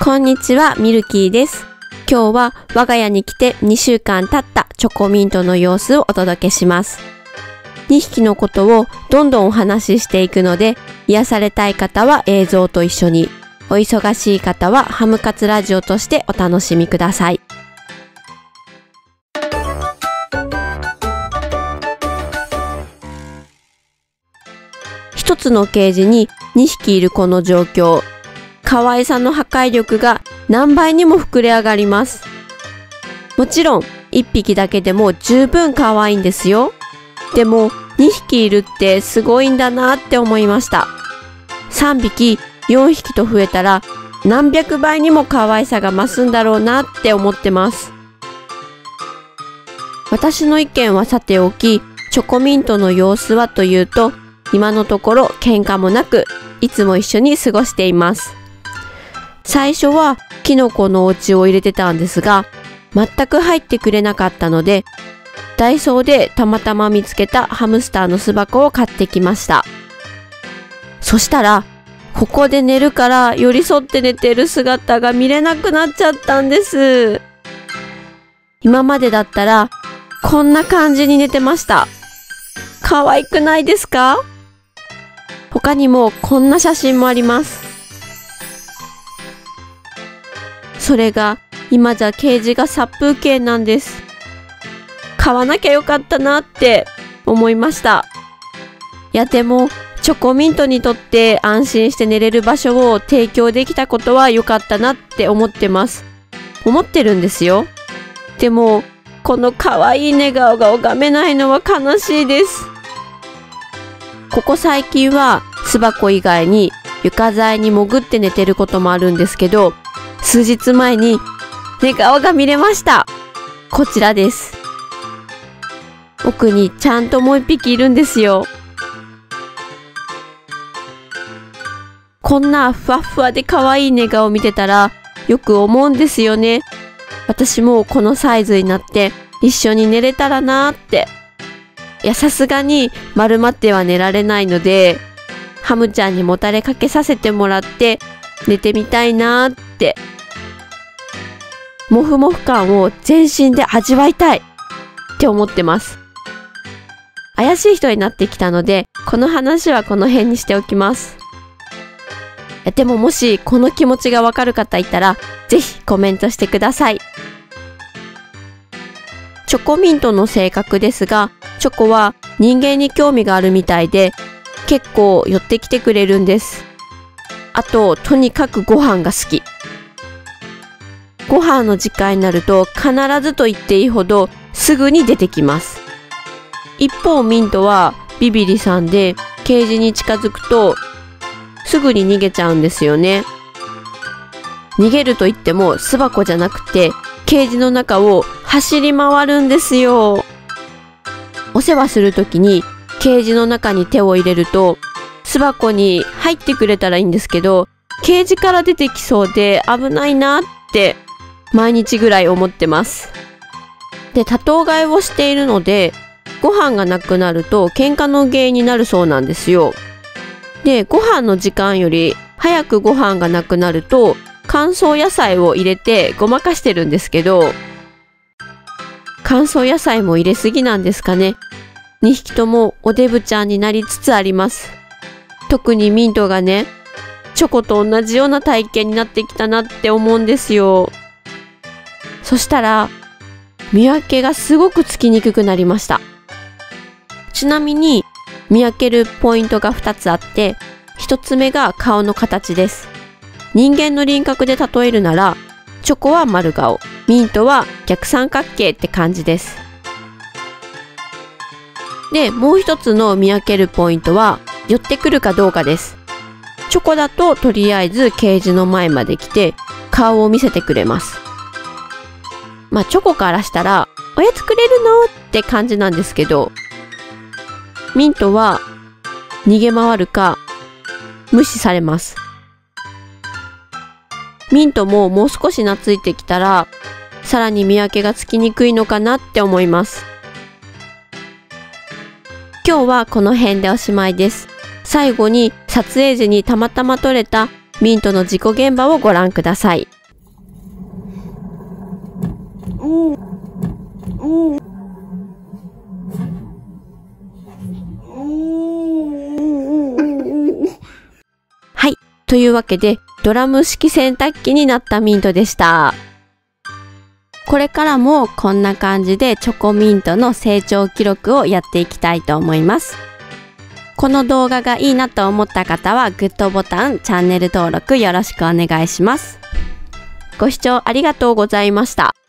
こんにちは、ミルキーです。今日は我が家に来て2週間経ったチョコミントの様子をお届けします。2匹のことをどんどんお話ししていくので、癒されたい方は映像と一緒に、お忙しい方はハムカツラジオとしてお楽しみください。一つのケージに2匹いるこの状況。可愛さの破壊力が何倍にも膨れ上がります。もちろん、1匹だけでも十分可愛いんですよ。でも、2匹いるってすごいんだなって思いました。3匹、4匹と増えたら、何百倍にも可愛さが増すんだろうなって思ってます。私の意見はさておき、チョコミントの様子はというと、今のところ喧嘩もなく、いつも一緒に過ごしています。最初はキノコのお家を入れてたんですが、全く入ってくれなかったので、ダイソーでたまたま見つけたハムスターの巣箱を買ってきました。そしたら、ここで寝るから寄り添って寝てる姿が見れなくなっちゃったんです。今までだったら、こんな感じに寝てました。可愛くないですか？他にもこんな写真もあります。それが今じゃケージが殺風景なんです。買わなきゃよかったなって思いました。いやでもチョコミントにとって安心して寝れる場所を提供できたことは良かったなって思ってます。思ってるんですよ。でもこの可愛い寝顔が拝めないのは悲しいです。ここ最近は巣箱以外に床材に潜って寝てることもあるんですけど、数日前に寝顔が見れました。こちらです。奥にちゃんともう一匹いるんですよ。こんなふわふわで可愛い寝顔見てたらよく思うんですよね。私もこのサイズになって一緒に寝れたらなーって。いや、さすがに丸まっては寝られないので、ハムちゃんにもたれかけさせてもらって寝てみたいなーって。てもふもふ感を全身で味わいたいって思ってます。怪しい人になってきたので、この話はこの辺にしておきます。でももしこの気持ちがわかる方いたら、ぜひコメントしてください。チョコミントの性格ですが、チョコは人間に興味があるみたいで、結構寄ってきてくれるんです。あと、とにかくご飯が好き。ご飯の時間になると必ずと言っていいほどすぐに出てきます。一方ミントはビビリさんでケージに近づくとすぐに逃げちゃうんですよね。逃げると言っても巣箱じゃなくてケージの中を走り回るんですよ。お世話するときにケージの中に手を入れると巣箱に入ってくれたらいいんですけどケージから出てきそうで危ないなって毎日ぐらい思ってます。で、多頭飼いをしているのでご飯がなくなると喧嘩の原因になるそうなんですよ。で、ご飯の時間より早くご飯がなくなると乾燥野菜を入れてごまかしてるんですけど乾燥野菜も入れすぎなんですかね。2匹ともおデブちゃんになりつつあります。特にミントがね、チョコと同じような体型になってきたなって思うんですよ。そしたら、見分けがすごくつきにくくなりました。ちなみに、見分けるポイントが2つあって、1つ目が顔の形です。人間の輪郭で例えるなら、チョコは丸顔、ミントは逆三角形って感じです。で、もう一つの見分けるポイントは、寄ってくるかどうかです。チョコだととりあえずケージの前まで来て、顔を見せてくれます。まあ、チョコからしたら、おやつくれるの？って感じなんですけど、ミントは逃げ回るか無視されます。ミントももう少し懐いてきたら、さらに見分けがつきにくいのかなって思います。今日はこの辺でおしまいです。最後に撮影時にたまたま撮れたミントの事故現場をご覧ください。はい。というわけで、ドラム式洗濯機になったミントでした。これからもこんな感じでチョコミントの成長記録をやっていきたいと思います。この動画がいいなと思った方はグッドボタン、チャンネル登録よろしくお願いします。ご視聴ありがとうございました。